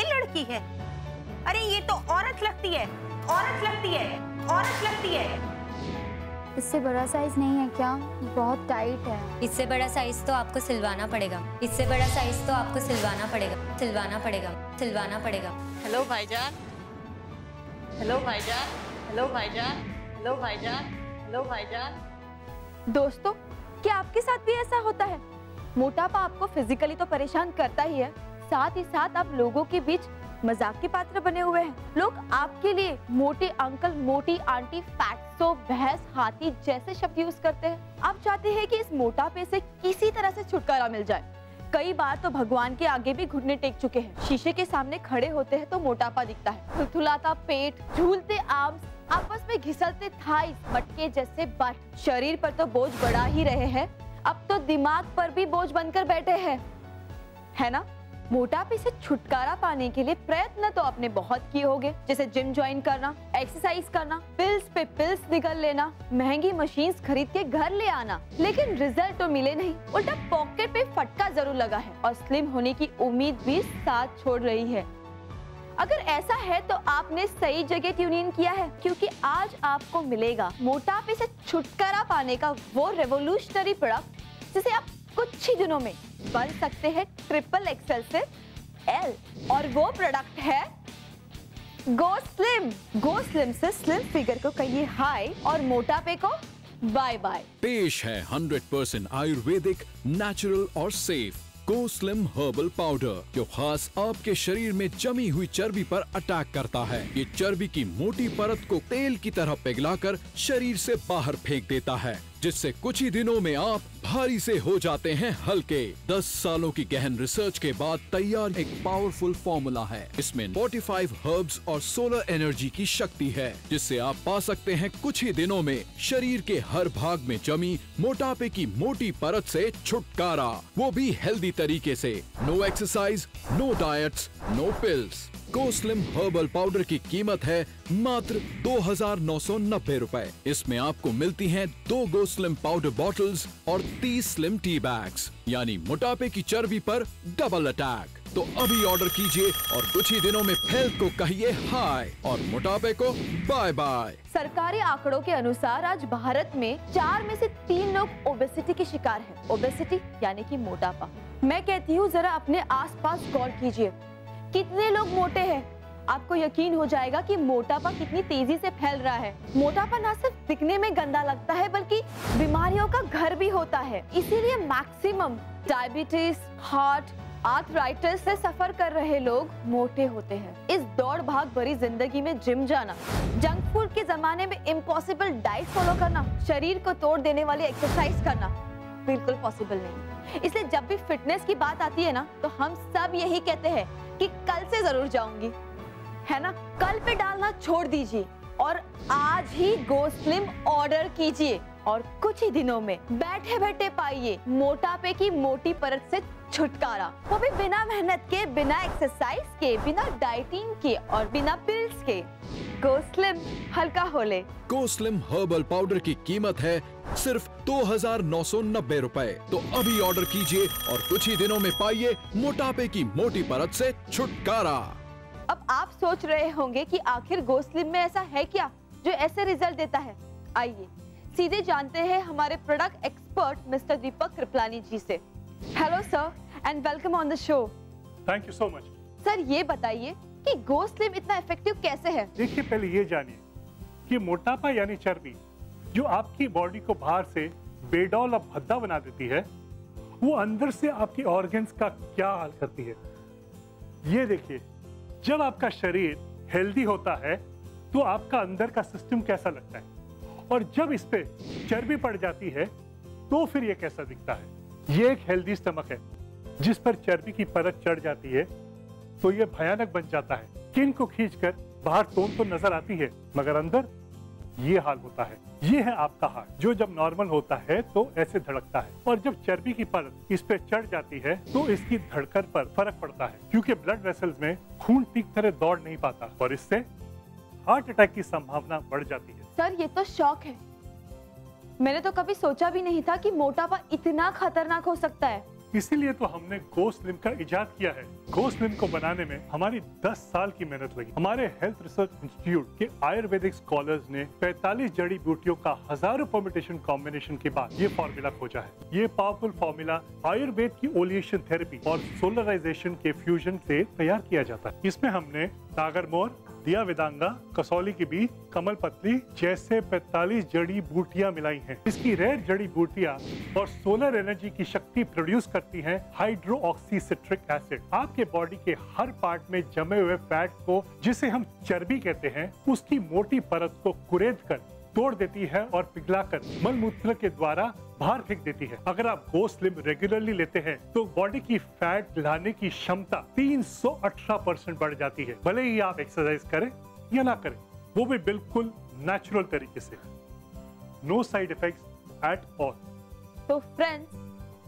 ये लड़की है। अरे ये तो औरत लगती है। औरत लगती है। औरत लगती है। इससे बड़ा साइज़ नहीं है क्या? बहुत टाइट है। इससे बड़ा साइज़ तो आपको सिलवाना पड़ेगा। इससे बड़ा साइज़ तो आपको सिलवाना पड़ेगा। सिलवाना पड़ेगा। सिलवाना पड़ेगा। हेलो भाईजान। हेलो भाईजान। हेलो भाईजान। हेलो भाईजान। हेलो भाईजान। दोस्तों क्या आपके साथ भी ऐसा होता है? मोटापा आपको फिजिकली तो परेशान करता ही है। साथ ही साथ आप लोगों के बीच मज़ाक के पात्र बने हुए हैं। लोग आपके लिए मोटे अंकल, मोटी आंटी फैटसो भैंस, हाथी जैसे शब्द यूज़ करते हैं। आप चाहते हैं कि इस मोटापे से किसी तरह से छुटकारा मिल जाए। कई बार तो भगवान के आगे भी घुटने टेक चुके हैं। शीशे के सामने खड़े होते हैं तो मोटापा दिखता है। थुलथुलाता पेट, झूलते आर्म्स, आपस में घिसलते थाई मटके जैसे बट। शरीर पर तो बोझ बढ़ा ही रहे हैं। अब तो दिमाग पर भी बोझ बनकर बैठे हैं। है ना? मोटापे से छुटकारा पाने के लिए प्रयत्न तो आपने बहुत किए होंगे, जैसे जिम ज्वाइन करना एक्सरसाइज करना पिल्स पे पिल्स निकल लेना, महँगी मशीन खरीद के घर ले आना, लेकिन रिज़ल्ट तो मिले नहीं। उल्टा पॉकेट पे फटका ज़रूर लगा है और स्लिम होने की उम्मीद भी साथ छोड़ रही है। अगर ऐसा है तो आपने सही जगह ट्यून इन किया है, क्योंकि आज आपको मिलेगा। मोटापे से छुटकारा पाने का वो रेवोल्यूशनरी प्रोडक्ट जिसे आप कुछ ही दिनों में बन सकते हैं ट्रिपल एक्सएल से एल और वो प्रोडक्ट है गो स्लिम गो स्लिम से स्लिम फिगर को कहिए हाई और मोटापे को बाय बाय पेश है 100% आयुर्वेदिक नेचुरल और safe go slim herbal powder जो खास आपके शरीर में जमी हुई चर्बी पर अटैक करता है। ये चर्बी की मोटी परत को तेल की तरह पिघलाकर शरीर से बाहर फेंक देता है। जिससे कुछ ही दिनों में आप भारी से हो जाते हैं हल्के। 10 सालों की गहन रिसर्च के बाद तैयार एक पावरफुल फॉर्मूला है। इसमें 45 हर्ब्स और सोलर एनर्जी की शक्ति है, जिससे आप पा सकते हैं कुछ ही दिनों में शरीर के हर भाग में जमी मोटापे की मोटी परत से छुटकारा। वो भी हेल्दी तरीके से। No exercise no diets no pills go slim herbal powder की कीमत है मात्र दो हज़ार नौ सौ नब्बे रूपए। इसमें आपको मिलती हैं दो गोस्लिम पाउडर बॉटल्स और तीस स्लिम टी बैग्स, यानी मोटापे की चर्बी पर डबल अटैक। तो अभी ऑर्डर कीजिए और कुछ ही दिनों में हेल्थ को कहिए हाय और मोटापे को बाय बाय। सरकारी आंकड़ों के अनुसार आज भारत में चार में से तीन लोग ओबेसिटी के शिकार हैं। ओबेसिटी यानी कि मोटापा। मैं कहती हूँ, जरा अपने आसपास गौर कीजिए। कितने लोग मोटे हैं? आपको यकीन हो जाएगा कि मोटापा कितनी तेज़ी से फैल रहा है। मोटापा ना सिर्फ़ दिखने में गंदा लगता है, बल्कि बीमारियों का घर भी होता है। इसीलिए मैक्सिमम डायबिटीज़ हार्ट आर्थराइटिस से सफ़र कर रहे लोग मोटे होते हैं। इस दौड़ भाग भरी ज़िंदगी में जिम जाना जंक फ़ूड के जमाने में इम्पॉसिबल डाइट फॉलो करना, शरीर को तोड़ देने वाली एक्सरसाइज करना, बिल्कुल पॉसिबल नहीं। इसलिए जब भी फिटनेस की बात आती है ना तो हम सब यही कहते हैं कि कल से ज़रूर जाऊँगी। है ना? कल पे डालना छोड़ दीजिए और आज ही गो स्लिम ऑर्डर कीजिए। और कुछ ही दिनों में बैठे बैठे पाइए मोटापे की मोटी परत से छुटकारा। वो भी बिना मेहनत के बिना एक्सरसाइज के बिना डाइटिंग के और बिना पिल्स के। गो स्लिम हल्का होले। गो स्लिम हर्बल पाउडर की कीमत है सिर्फ़ दो हज़ार नौ सौ नब्बे रूपए। तो अभी ऑर्डर कीजिए और कुछ ही दिनों में पाइए मोटापे की मोटी परत से छुटकारा। अब आप सोच रहे होंगे कि आखिर गोस्लिम में ऐसा है क्या जो ऐसे रिज़ल्ट देता है? आइए। सीधे जानते हैं हमारे product expert mister Deepak Kripalani ji से। Hello sir and welcome on the show thank you so much sir ये बताइए कि गो स्लिम इतना इफ़ेक्टिव कैसे है? देखिए पहले ये जानिए कि मोटापा यानी चर्बी जो आपकी बॉडी को बाहर से बेडौल और भद्दा बना देती है वो अंदर से आपकी ऑर्गन्स का क्या हाल करती है? ये देखिए जब आपका शरीर हेल्दी होता है तो आपका अंदर का सिस्टम कैसा लगता है? और जब इस पे चर्बी पड़ जाती है तो फिर ये कैसा दिखता है? ये एक हेल्दी स्टमक है, जिस पर चर्बी की परत चढ़ जाती है तो ये भयानक बन जाता है। स्किन को खींचकर बाहर टोन तो नज़र आती है, मगर अंदर ये हाल होता है। ये है आपका हार्ट जो जब नॉर्मल होता है तो ऐसे धड़कता है। और जब चर्बी की परत इस पे चढ़ जाती है तो इसकी धड़कन पर फ़र्क पड़ता है, क्योंकि ब्लड वेसल्स में खून ठीक तरह दौड़ नहीं पाता, और इससे हार्ट अटैक की संभावना बढ़ जाती है। सर, ये तो शौक है। मैंने तो कभी सोचा भी नहीं था कि मोटापा इतना खतरनाक हो सकता है। इसीलिए तो हमने गो स्लिम का इजाद किया है। गो स्लिम को बनाने में हमारी 10 साल की मेहनत लगी। हमारे हेल्थ रिसर्च इंस्टीट्यूट के आयुर्वेदिक स्कॉलर्स ने 45 जड़ी बूटियों का हज़ारों परमिटेशन कॉम्बिनेशन के बाद ये फॉर्मूला खोजा है। ये पावरफुल फॉर्मूला आयुर्वेद की ओलिएशन थेरेपी और सोलराइजेशन के फ्यूजन से तैयार किया जाता है। इसमें हमने सागरमोर दिया वेदांगा, कसौली के बीच कमल पत्ती जैसे 45 जड़ी बूटियाँ मिलाई हैं। इसकी रेड जड़ी बूटियाँ और सोलर एनर्जी की शक्ति प्रोड्यूस करती हैं हाइड्रो सिट्रिक एसिड। आपके बॉडी के हर पार्ट में जमे हुए फैट को, जिसे हम चर्बी कहते हैं, उसकी मोटी परत को कुरेद कर तोड़ देती है और पिघलाकर मल मूत्र के द्वारा बाहर फेंक देती है। अगर आप गो स्लिम रेगुलरली लेते हैं तो बॉडी की फैट लाने की क्षमता 318 परसेंट बढ़ जाती है। भले ही आप एक्सरसाइज करें या ना करें, वो भी बिल्कुल नेचुरल तरीके से। No side effects at all तो फ्रेंड्स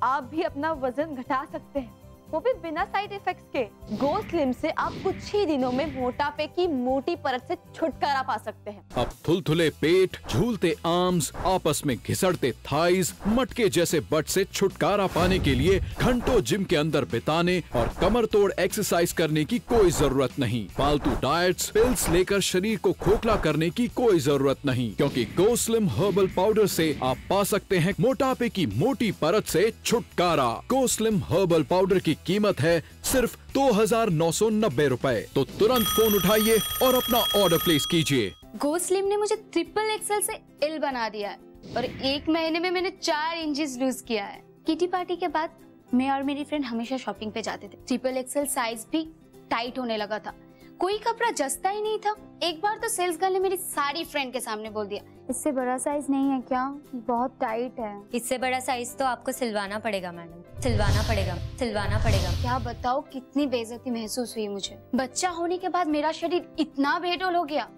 आप भी अपना वज़न घटा सकते हैं। वो भी बिना साइड इफेक्ट्स के गो स्लिम से आप कुछ ही दिनों में मोटापे की मोटी परत से छुटकारा पा सकते हैं। अब थुलथुले पेट, झूलते आर्म्स, आपस में घिसड़ते थाइज मटके जैसे बट से छुटकारा पाने के लिए घंटों जिम के अंदर बिताने और कमर तोड़ एक्सरसाइज करने की कोई ज़रूरत नहीं। फालतू डाइट्स पिल्स लेकर शरीर को खोखला करने की कोई ज़रूरत नहीं, क्योंकि गो स्लिम हर्बल पाउडर से आप पा सकते हैं मोटापे की मोटी परत से छुटकारा। गो स्लिम हर्बल पाउडर की कीमत है सिर्फ़ दो हज़ार नौ सौ नब्बे रूपए। तो तुरंत फ़ोन उठाइए और अपना ऑर्डर प्लेस कीजिए। गो स्लिम ने मुझे ट्रिपल एक्सएल से एल बना दिया और एक महीने में मैंने चार इंचेस लूज किया है। किटी पार्टी के बाद मैं और मेरी फ्रेंड हमेशा शॉपिंग पे जाते थे। ट्रिपल एक्सएल साइज़ भी टाइट होने लगा था। कोई कपड़ा जचता ही नहीं था। एक बार तो सेल्स गर्ल ने मेरी सारी फ्रेंड के सामने बोल दिया। इससे बड़ा साइज़ नहीं है क्या? बहुत टाइट है। इससे बड़ा साइज़ तो आपको सिलवाना पड़ेगा मैडम सिलवाना पड़ेगा सिलवाना पड़ेगा। क्या बताओ कितनी बेजती महसूस हुई मुझे। बच्चा होने के बाद मेरा शरीर इतना बेडोल हो गया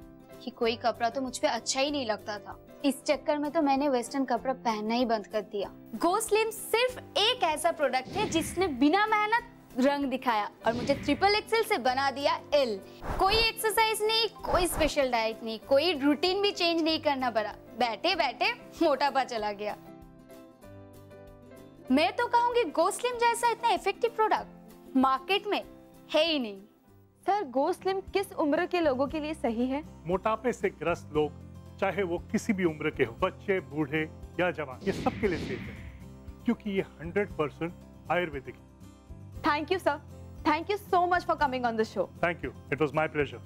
कि कोई कपड़ा तो मुझ पे अच्छा ही नहीं लगता था। इस चक्कर में तो मैंने वेस्टर्न कपड़ा पहनना ही बंद कर दिया। गो स्लिम सिर्फ़ एक ऐसा प्रोडक्ट है जिसने बिना मेहनत रंग दिखाया और मुझे ट्रिपल एक्सएल से बना दिया एल कोई एक्सरसाइज नहीं कोई स्पेशल डाइट नहीं कोई रूटीन भी चेंज नहीं करना पड़ा। बैठे बैठे मोटापा चला गया। मैं तो कहूँगी गोस्लिम जैसा इतना इफ़ेक्टिव प्रोडक्ट मार्केट में है ही नहीं। सर गो स्लिम किस उम्र के लोगों के लिए सही है? मोटापे से ग्रस्त लोग चाहे वो किसी भी उम्र के हो बच्चे बूढ़े या जवान ये सबके लिए सेफ़ है। क्योंकि ये 100 परसेंट आयुर्वेदिक है। Thank you sir thank you so much for coming on the show thank you it was my pleasure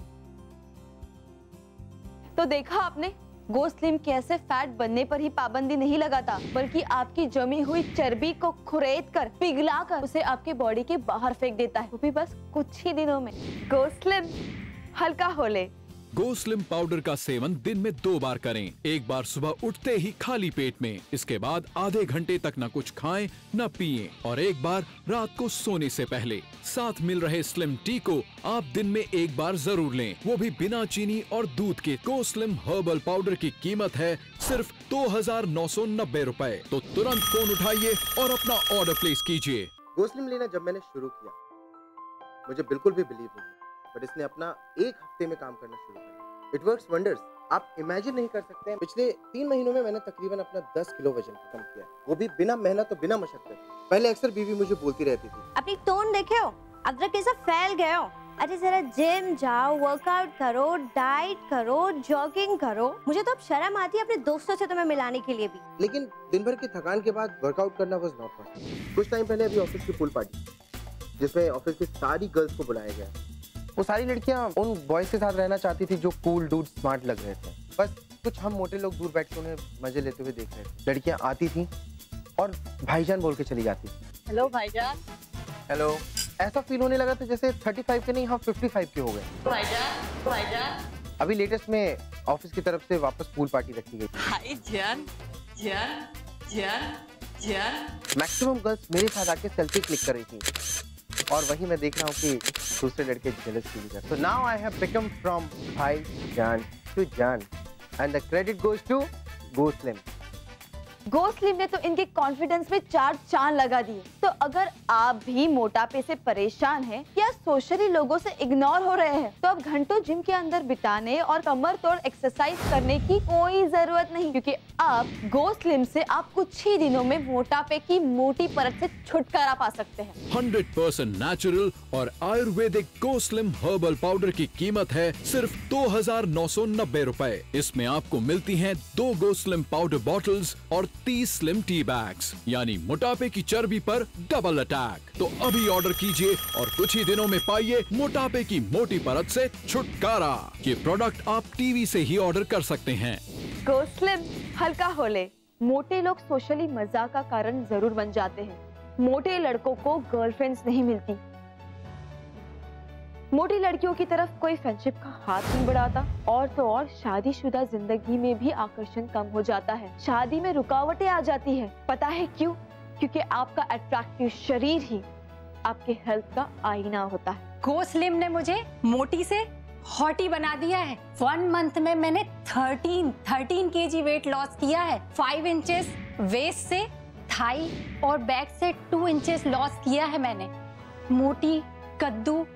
तो देखा आपने गो स्लिम कैसे फैट बनने पर ही पाबंदी नहीं लगाता बल्कि आपकी जमी हुई चर्बी को खुरेद कर पिघला कर उसे आपके बॉडी के बाहर फेंक देता है। वो भी बस कुछ ही दिनों में। गो स्लिम हल्का होले गो स्लिम पाउडर का सेवन दिन में दो बार करें। एक बार सुबह उठते ही खाली पेट में, इसके बाद आधे घंटे तक न कुछ खाएँ, न पिए और एक बार रात को सोने से पहले। साथ मिल रहे स्लिम टी को आप दिन में एक बार ज़रूर लें। वो भी बिना चीनी और दूध के। गो स्लिम हर्बल पाउडर की कीमत है सिर्फ़ दो हज़ार नौ सौ नब्बे रूपए। तो तुरंत फ़ोन उठाइए और अपना ऑर्डर प्लेस कीजिए। गोस्लिम लेना जब मैंने शुरू किया, मुझे बिल्कुल भी बिलीव नहीं बट इसने अपना एक हफ़्ते में काम करना शुरू किया इट वर्क्स वंडर्स आप इमेजिन नहीं कर सकते। हैं पिछले तीन महीनों में मैंने तकरीबन अपना दस किलो वज़न कम किया वो भी बिना मेहनत और बिना मशक्कत पहले अक्सर बीवी मुझे बोलती रहती थी। अपनी टोन देखे हो? अदरक कैसे फैल गए हो? अरे जरा जिम जाओ वर्कआउट करो डाइट करो जॉगिंग करो। मुझे तो अब शर्म आती है अपने दोस्तों से तुम्हें मिलाने के लिए भी। लेकिन दिन भर की थकान के बाद वर्कआउट करना वॉज़ नॉट पॉसिबल कुछ टाइम पहले अभी ऑफ़िस की पूल पार्टी जिसमें ऑफ़िस की सारी गर्ल्स को बुलाया गया। वो सारी लड़कियाँ उन बॉयज़ के साथ रहना चाहती थी जो कूल डूड स्मार्ट लग रहे थे। बस कुछ हम मोटे लोग दूर बैठ के उन्हें मज़े लेते हुए देख रहे थे। लड़कियाँ आती थी और भाईजान बोल के चली जाती हेलो भाईजान। हेलो। ऐसा फील होने लगा था जैसे 35 के नहीं हम 55 के हो गए। भाईजान भाईजान। अभी लेटेस्ट में ऑफ़िस की तरफ़ से वापस पूल पार्टी रखी गई। हाय जान जान जान जान। मैक्सिमम गर्ल्स मेरे साथ आके सेल्फी क्लिक कर रही थी। और वहीं मैं देख रहा हूँ कि दूसरे लड़के जेलस फील कर तो now I have become from भाई जान टू जान and the credit goes to go slim go slim ने तो इनके कॉन्फिडेंस में चार चाँद लगा दिए। तो अगर आप भी मोटापे से परेशान हैं या सोशली लोगों से इग्नोर हो रहे हैं तो अब घंटों जिम के अंदर बिताने और कमर तोड़ एक्सरसाइज करने की कोई ज़रूरत नहीं। क्योंकि अब गो स्लिम से आप कुछ ही दिनों में मोटापे की मोटी परत से छुटकारा पा सकते हैं। 100% नेचुरल और Ayurvedic go slim herbal powder की कीमत है सिर्फ़ दो हज़ार नौ सौ नब्बे रूपए। इसमें आपको मिलती है दो गो स्लिम पाउडर बॉटल्स और 30 स्लिम टी बैग्स यानी मोटापे की चर्बी पर डबल अटैक तो अभी ऑर्डर कीजिए और कुछ ही दिनों में पाइए मोटापे की मोटी परत से छुटकारा। ये प्रोडक्ट आप टीवी से ही ऑर्डर कर सकते हैं। गो स्लिम हल्का होले मोटे लोग सोशली मज़ाक का कारण ज़रूर बन जाते हैं। मोटे लड़कों को गर्लफ्रेंड्स नहीं मिलती। मोटी लड़कियों की तरफ़ कोई फ्रेंडशिप का हाथ नहीं बढ़ाता, और तो और शादीशुदा ज़िंदगी में भी आकर्षण कम हो जाता है। शादी में रुकावटें आ जाती है। पता है क्यों? क्योंकि आपका अट्रैक्टिव शरीर ही आपके हेल्थ का आईना होता है। गो स्लिम ने मुझे मोटी से हॉटी बना दिया है। वन मंथ में मैंने 13 13 केजी वेट लॉस किया है। फाइव इंचेस वेस्ट से थाई और बैक से टू इंचेस लॉस किया है मैंने। मोटी, कद्दू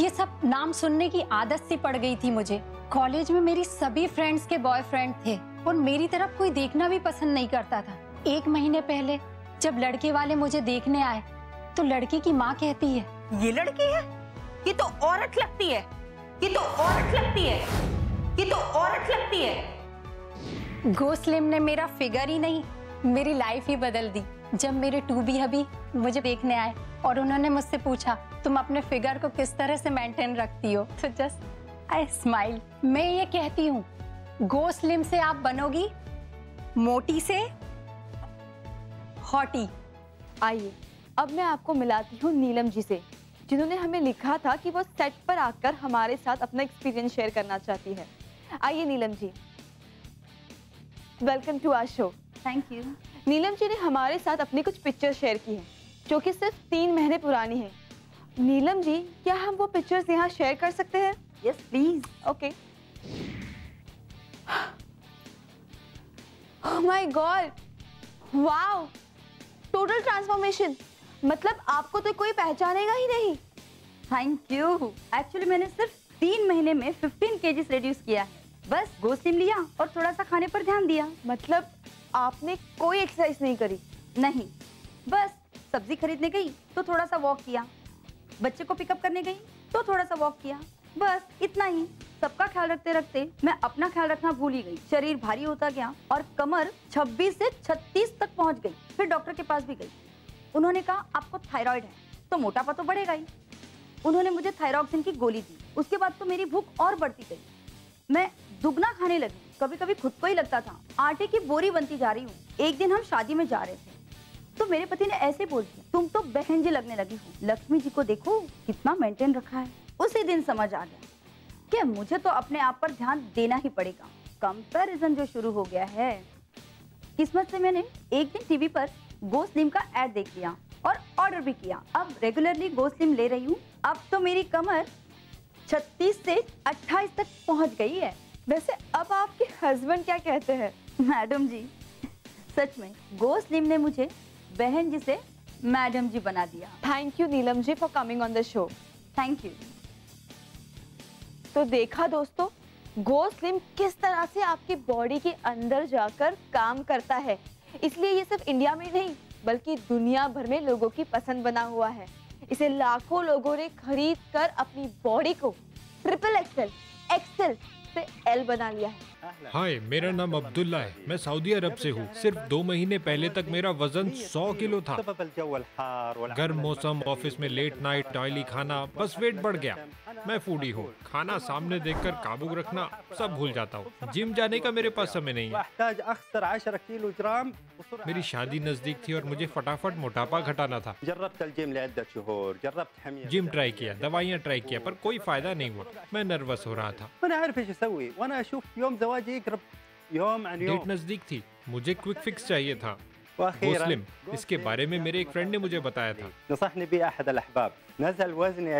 ये सब नाम सुनने की आदत सी पड़ गई थी मुझे। कॉलेज में मेरी सभी फ्रेंड्स के बॉयफ्रेंड थे और मेरी तरफ़ कोई देखना भी पसंद नहीं करता था। एक महीने पहले जब लड़के वाले मुझे देखने आए तो लड़के की माँ कहती है, ये लड़की है? ये तो औरत लगती है। ये तो औरत लगती है। ये तो औरत लगती है। गो स्लिम ने मेरा फिगर ही नहीं, मेरी लाइफ ही बदल दी। जब मेरे टू बी हबी मुझे देखने आए और उन्होंने मुझसे पूछा तुम अपने फिगर को किस तरह से मेंटेन रखती हो? तो जस्ट आई स्माइल मैं ये कहती हूँ गो स्लिम से आप बनोगी मोटी से हॉटी. आइए अब मैं आपको मिलाती हूँ नीलम जी से जिन्होंने हमें लिखा था कि वो सेट पर आकर हमारे साथ अपना एक्सपीरियंस शेयर करना चाहती है। आइए Neelam ji. Welcome to our show thank you Neelam ji ने हमारे साथ अपनी कुछ पिक्चर शेयर की हैं। जो कि सिर्फ़ तीन महीने पुरानी है। नीलम जी क्या हम वो पिक्चर्स यहाँ शेयर कर सकते हैं? Yes please okay my god wow total transformation मतलब आपको तो कोई पहचानेगा ही नहीं। थैंक यू एक्चुअली मैंने सिर्फ़ तीन महीने में 15 केजीज रिड्यूस किया। है बस गोस्लिम लिया और थोड़ा सा खाने पर ध्यान दिया। मतलब आपने कोई एक्सरसाइज नहीं करी। नहीं। बस सब्ज़ी खरीदने गई तो थोड़ा सा वॉक किया। बच्चे को पिकअप करने गई तो थोड़ा सा वॉक किया। बस, इतना ही। सबका ख्याल रखते रखते मैं अपना ख्याल रखना भूल ही गई। शरीर भारी होता गया और कमर 26 से 36 तक पहुँच गई। फिर डॉक्टर के पास भी गई। उन्होंने कहा, आपको थायराइड है तो मोटापा तो बढ़ेगा ही। उन्होंने मुझे थायरॉक्सिन की गोली दी। उसके बाद तो मेरी भूख और बढ़ती गई। मैं दुगना खाने लगी। कभी कभी खुद को ही लगता था, आटे की बोरी बनती जा रही हूँ। एक दिन हम शादी में जा रहे थे। तो मेरे पति ने ऐसे बोल दिया, तुम तो बहन जी लगने लगी हो। लक्ष्मी जी को देखो, कितना मेंटेन रखा है। उसी दिन समझ आ गया कि मुझे तो अपने आप पर ध्यान देना ही पड़ेगा। कंपैरिजन जो शुरू हो गया है, किस्मत से मैंने एक दिन टीवी पर गो स्लिम का एड देख लिया और ऑर्डर भी किया। अब रेगुलरली गो स्लिम ले रही हूँ। अब तो मेरी कमर 36 से 28 तक पहुँच गई है। वैसे अब आपके हस्बैंड क्या कहते हैं? मैडम जी, सच में गो स्लिम ने मुझे बहन जी से मैडम जी बना दिया। Thank you Neelam ji for coming on the show thank you तो देखा दोस्तों गो स्लिम किस तरह से आपकी बॉडी के अंदर जाकर काम करता है? इसलिए ये सिर्फ़ इंडिया में नहीं बल्कि दुनिया भर में लोगों की पसंद बना हुआ है। इसे लाखों लोगों ने खरीद कर अपनी बॉडी को ट्रिपल एक्सेल एक्सेल से एल बना लिया है। हाय मेरा नाम अब्दुल्ला है। मैं सऊदी अरब से हूँ। सिर्फ़ दो महीने पहले तक मेरा वज़न 100 किलो था। गर्म मौसम ऑफ़िस में लेट नाइट ऑयली खाना बस वेट बढ़ गया। मैं फूडी हूँ। खाना सामने देखकर काबू रखना सब भूल जाता हूँ। जिम जाने का मेरे पास समय नहीं है। मेरी शादी नज़दीक थी और मुझे फटाफट मोटापा घटाना था। जिम ट्राई किया दवाइयाँ ट्राई किया पर कोई फ़ायदा नहीं हुआ। मैं नर्वस हो रहा था। डेट नज़दीक थी। मुझे क्विक फिक्स चाहिए था। मुस्लिम इसके बारे में मेरे एक फ्रेंड ने मुझे बताया था।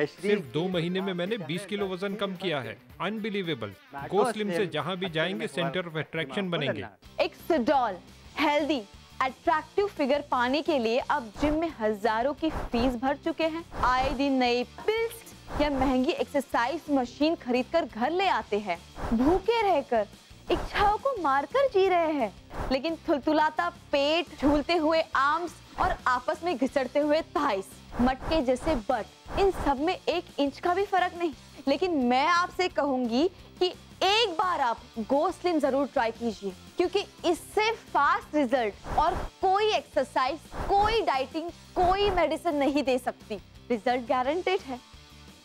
सिर्फ़ दो महीने में मैंने 20 किलो वज़न कम किया है। अनबिलीवेबल गोस्लिम से जहाँ भी जाएँगे सेंटर ऑफ़ अट्रैक्शन बनेंगे। एक सडॉल हेल्दी अट्रैक्टिव फिगर पाने के लिए अब जिम में हज़ारों की फ़ीस भर चुके हैं। आए दिन नए पिल्स या महँगी एक्सरसाइज मशीन खरीदकर घर ले आते हैं। भूखे रहकर इच्छाओं को मारकर जी रहे हैं। लेकिन थुलथुलाता पेट, झूलते हुए आर्म्स और आपस में घिसड़ते हुए थाइस मटके जैसे बट इन सब में एक इंच का भी फ़र्क नहीं। लेकिन मैं आपसे कहूँगी कि एक बार आप गो स्लिम ज़रूर ट्राई कीजिए, क्योंकि इससे फास्ट रिज़ल्ट और कोई एक्सरसाइज कोई डाइटिंग कोई मेडिसिन नहीं दे सकती। रिज़ल्ट गारंटेड है।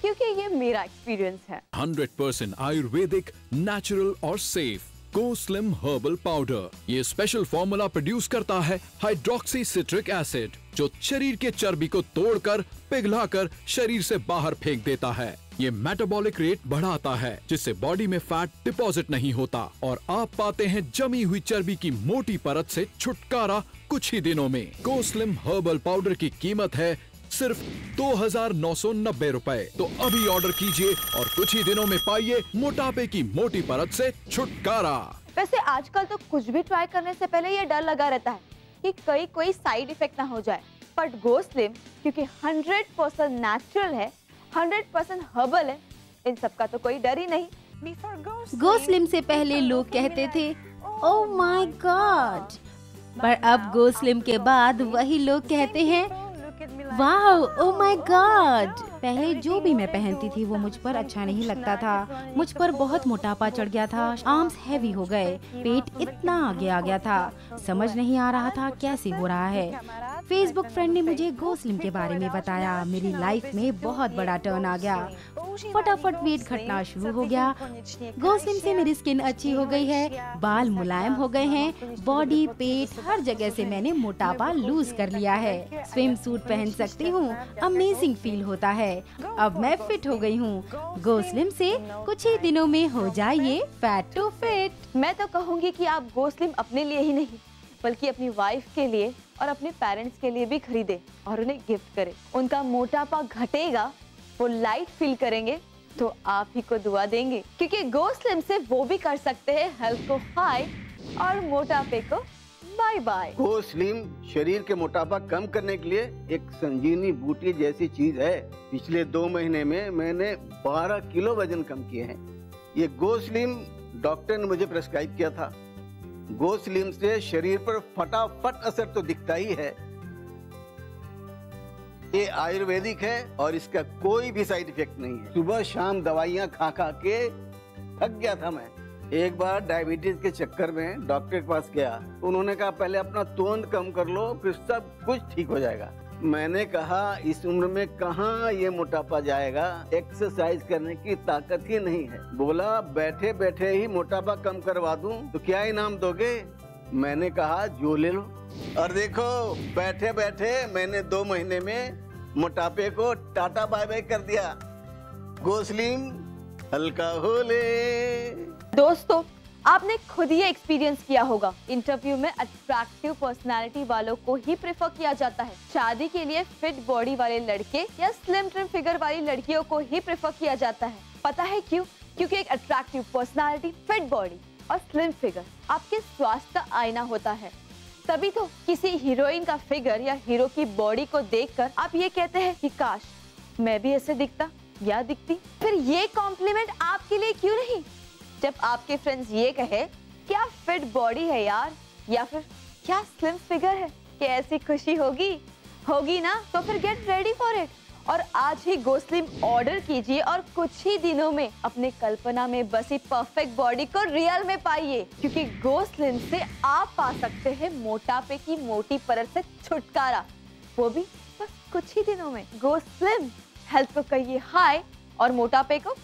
क्योंकि ये मेरा एक्सपीरियंस है। 100% आयुर्वेदिक नेचुरल और safe go slim herbal powder ये स्पेशल फॉर्मूला प्रोड्यूस करता है हाइड्रोक्सी सिट्रिक एसिड जो शरीर के चर्बी को तोड़कर, पिघलाकर शरीर से बाहर फेंक देता है। ये मेटाबॉलिक रेट बढ़ाता है, जिससे बॉडी में फैट डिपॉजिट नहीं होता और आप पाते हैं जमी हुई चर्बी की मोटी परत से छुटकारा कुछ ही दिनों में। को स्लिम हर्बल पाउडर की कीमत है सिर्फ़ दो हज़ार नौ सौ नब्बे रूपए। तो अभी ऑर्डर कीजिए और कुछ ही दिनों में पाइए मोटापे की मोटी परत से छुटकारा। वैसे आजकल तो कुछ भी ट्राई करने से पहले ये डर लगा रहता है कि कहीं कोई साइड इफ़ेक्ट ना हो जाए। बट गो स्लिम क्योंकि 100% नेचुरल है 100% हर्बल है इन सब का तो कोई डर ही नहीं। गो स्लिम से पहले लोग कहते थे ओ माय गॉड पर अब गो स्लिम के बाद वही लोग कहते हैं वाह ओ माय गॉड पहले जो भी मैं पहनती थी वो मुझ पर अच्छा नहीं लगता था। मुझ पर बहुत मोटापा चढ़ गया था। आर्म्स हैवी हो गए। पेट इतना आगे आ गया था। समझ नहीं आ रहा था कैसे हो रहा है। फेसबुक फ्रेंड ने मुझे गोस्लिम के बारे में बताया। मेरी लाइफ में बहुत बड़ा टर्न आ गया। फटाफट वेट घटना शुरू हो गया। गो स्लिम से मेरी स्किन अच्छी हो गई है। बाल मुलायम हो गए हैं। बॉडी पेट, हर जगह से मैंने मोटापा लूज कर लिया है। स्विम सूट पहन सकती हूँ। अमेजिंग फील होता है। अब मैं फिट हो गई हूँ। गो स्लिम से कुछ ही दिनों में हो जाइए फैट टू फिट मैं तो कहूँगी कि आप गो स्लिम अपने लिए ही नहीं। बल्कि अपनी वाइफ के लिए और अपने पेरेंट्स के लिए भी खरीदे और उन्हें गिफ्ट करें। उनका मोटापा घटेगा, वो लाइट फील करेंगे तो आप ही को दुआ देंगे। क्योंकि गो स्लिम से वो भी कर सकते हैं हेल्थ को हाई और मोटापे को बाय बाय गो स्लिम शरीर के मोटापा कम करने के लिए एक संजीवनी बूटी जैसी चीज़ है। पिछले दो महीने में मैंने 12 किलो वज़न कम किए हैं। ये गो स्लिम डॉक्टर ने मुझे प्रेस्क्राइब किया था। गो स्लिम से शरीर पर फटाफट असर तो दिखता ही है। ये आयुर्वेदिक है और इसका कोई भी साइड इफ़ेक्ट नहीं है। सुबह शाम दवाइयाँ खा खा के थक गया था मैं। एक बार डायबिटीज़ के चक्कर में डॉक्टर के पास गया। उन्होंने कहा, पहले अपना तोंद कम कर लो, फिर सब कुछ ठीक हो जाएगा। मैंने कहा, इस उम्र में कहा ये मोटापा जाएगा? एक्सरसाइज करने की ताकत ही नहीं है। बोला बैठे बैठे ही मोटापा कम करवा दूँ तो क्या इनाम दोगे? मैंने कहा, जो ले लो। और देखो बैठे बैठे मैंने दो महीने में मोटापे को टाटा बाय बाय कर दिया। गोसलिम हल्का हो ले। दोस्तों आपने खुद ही एक्सपीरियंस किया होगा। इंटरव्यू में अट्रैक्टिव पर्सनालिटी वालों को ही प्रेफर किया जाता है। शादी के लिए फिट बॉडी वाले लड़के या स्लिम ट्रिम फिगर वाली लड़कियों को ही प्रेफर किया जाता है। पता है क्यों? क्योंकि एक अट्रैक्टिव पर्सनालिटी फिट बॉडी और स्लिम फिगर आपके स्वास्थ्य आईना होता है। तभी तो किसी हीरोइन का फिगर या हीरो की बॉडी को देखकर आप ये कहते हैं कि, काश, मैं भी ऐसे दिखता या दिखती। फिर ये कॉम्प्लीमेंट आपके लिए क्यों नहीं? जब आपके फ्रेंड्स ये कहे, क्या फिट बॉडी है यार? या फिर, क्या स्लिम फिगर है? कैसी खुशी होगी? होगी ना? तो फिर गेट रेडी फॉर इट और आज ही गोस्लिम ऑर्डर कीजिए और कुछ ही दिनों में अपने कल्पना में बसी परफेक्ट बॉडी को रियल में पाइए। क्योंकि गोस्लिम से आप पा सकते हैं मोटापे की मोटी परत से छुटकारा। वो भी बस कुछ ही दिनों में। गोस्लिम हेल्थ को कहिए हाय और मोटापे को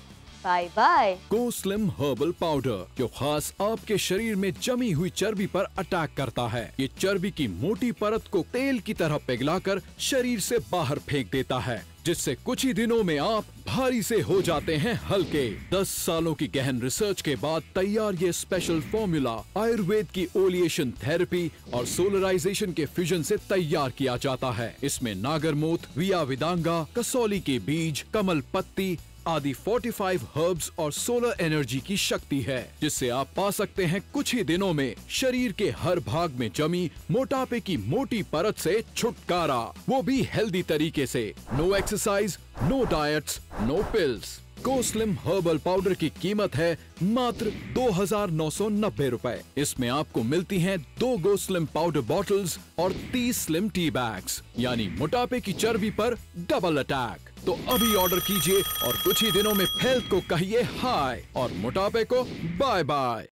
bye bye go slim herbal powder जो खास आपके शरीर में जमी हुई चर्बी पर अटैक करता है। ये चर्बी की मोटी परत को तेल की तरह पिघलाकर शरीर से बाहर फेंक देता है, जिससे कुछ ही दिनों में आप भारी से हो जाते हैं हल्के। 10 सालों की गहन रिसर्च के बाद तैयार ये स्पेशल फॉर्मूला आयुर्वेद की ओलिएशन थेरेपी और सोलराइजेशन के फ्यूजन से तैयार किया जाता है। इसमें नागरमोथ विया विदांगा, कसौली के बीज, कमल पत्ती आदि 45 हर्ब्स और सोलर एनर्जी की शक्ति है, जिससे आप पा सकते हैं कुछ ही दिनों में शरीर के हर भाग में जमी मोटापे की मोटी परत से छुटकारा। वो भी हेल्दी तरीके से। No exercise no diets no pills go slim herbal powder की कीमत है मात्र दो हज़ार नौ सौ नब्बे रूपए। इसमें आपको मिलती हैं दो गोस्लिम पाउडर बॉटल्स और तीस स्लिम टी बैग्स यानी मोटापे की चर्बी पर डबल अटैक तो अभी ऑर्डर कीजिए और कुछ ही दिनों में हेल्थ को कहिए हाय और मोटापे को बाय बाय